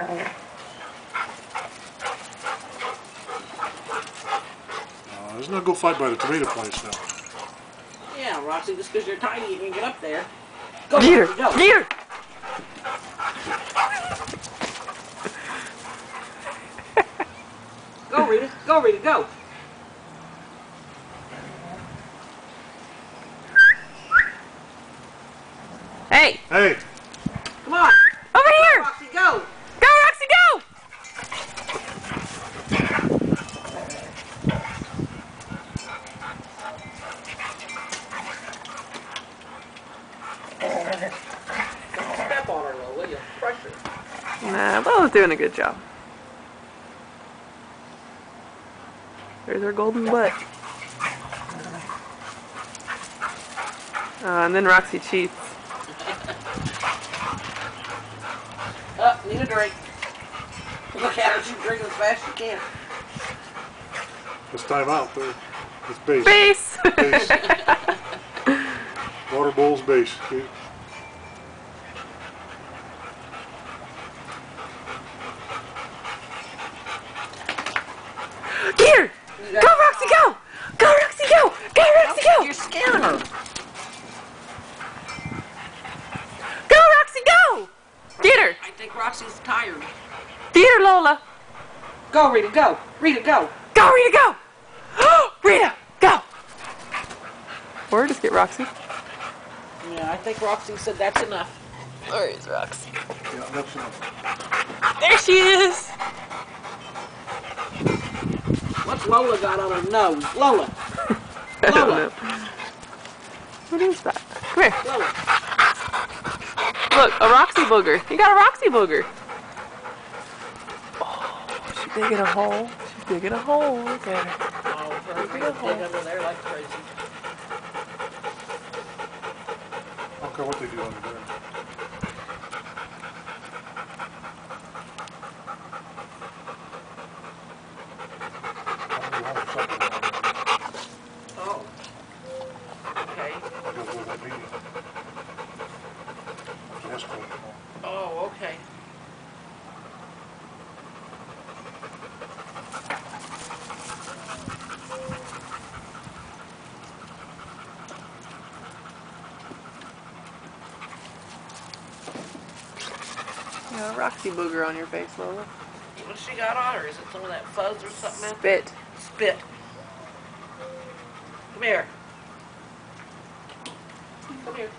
Uh, there's no go fight by the tomato place now. Yeah, Roxy, just because you're tiny, you can get up there. Go, Get her! go. Get! Go, Rita. Go, Rita, go. Hey! Hey, Come on. Over here! Roxy, go. Go, Roxy, go! Step on her, though, will you? Crush her. Nah, Lola's doing a good job. There's her golden butt. Uh, and then Roxy cheats. Uh, need a drink. Look at her. She's drinking as fast as she can. it's time out there. It's base. Base! Base. Water bowl's base. Okay. Get her! Go, Roxy, go! Go, Roxy, go! Go, Roxy, go! You're scaring her. Go, Roxy, go! Get her! I think Roxy's tired. Get her, Lola! Go, Rita, go. Rita, go. Go, Rita, go! Rita, go! Or just get Roxy. Yeah, I think Roxy said that's enough. Where is Roxy? Yeah, that's enough. There she is! What's Lola got on her nose? Lola. I don't Lola. Know. What is that? Come here. Look, a Roxy booger. You got a Roxy booger. Oh, she's digging a hole. She's digging a hole. Look at her. Oh, her dig under there like crazy. I don't care what they do under there. Oh, okay. You got a Roxy booger on your face, Lola. What she got on her? Is it some of that fuzz or something? Spit. Spit. Come here. Come here.